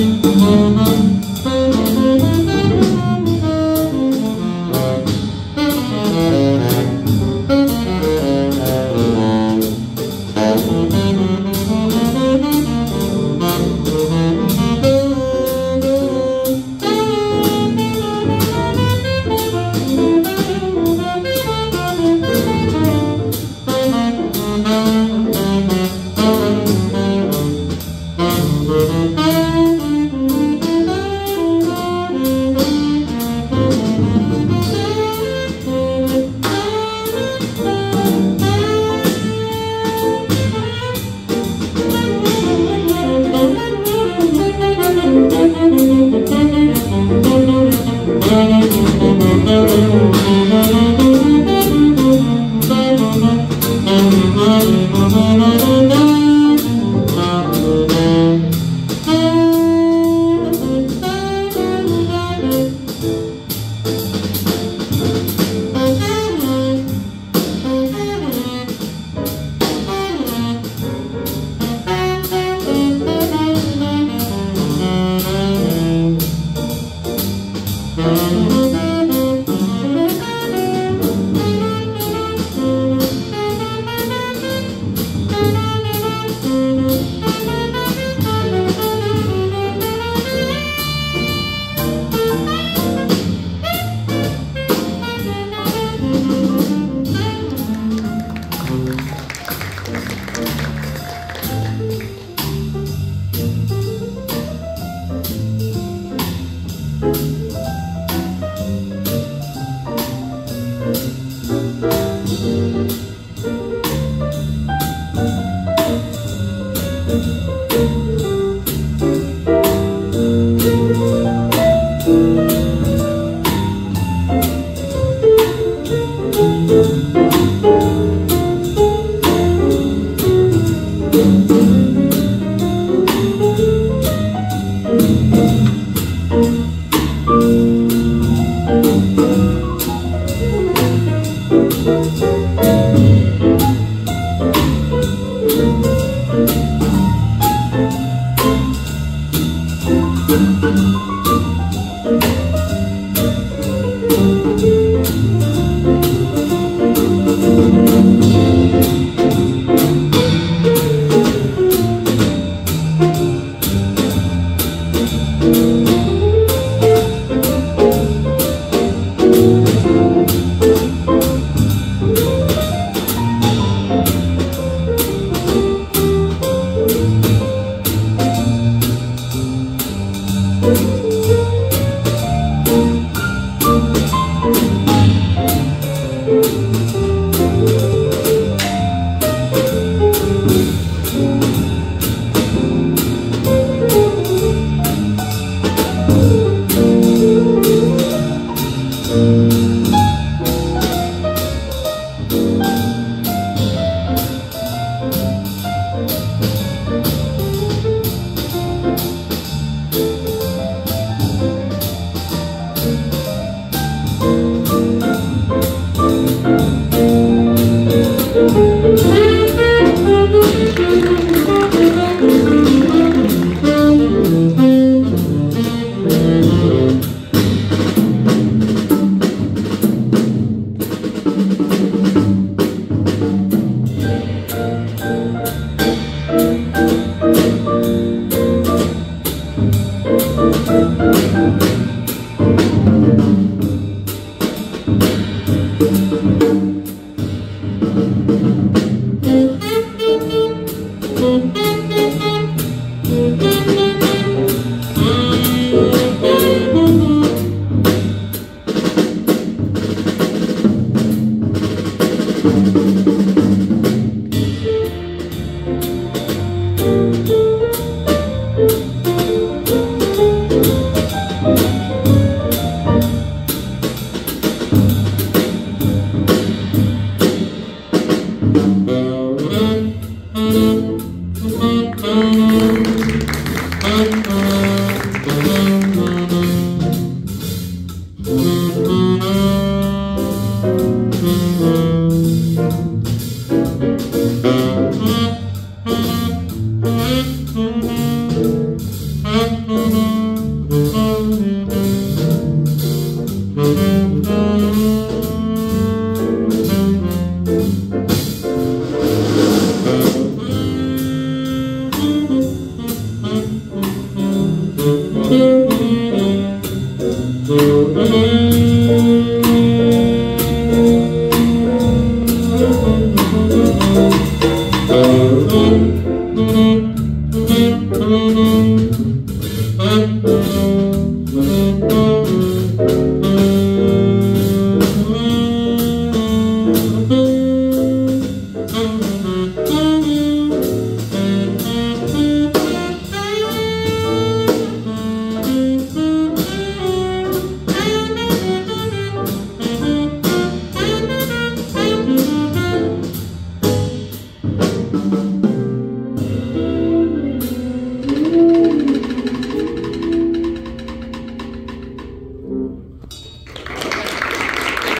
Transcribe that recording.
Música Senhor. Música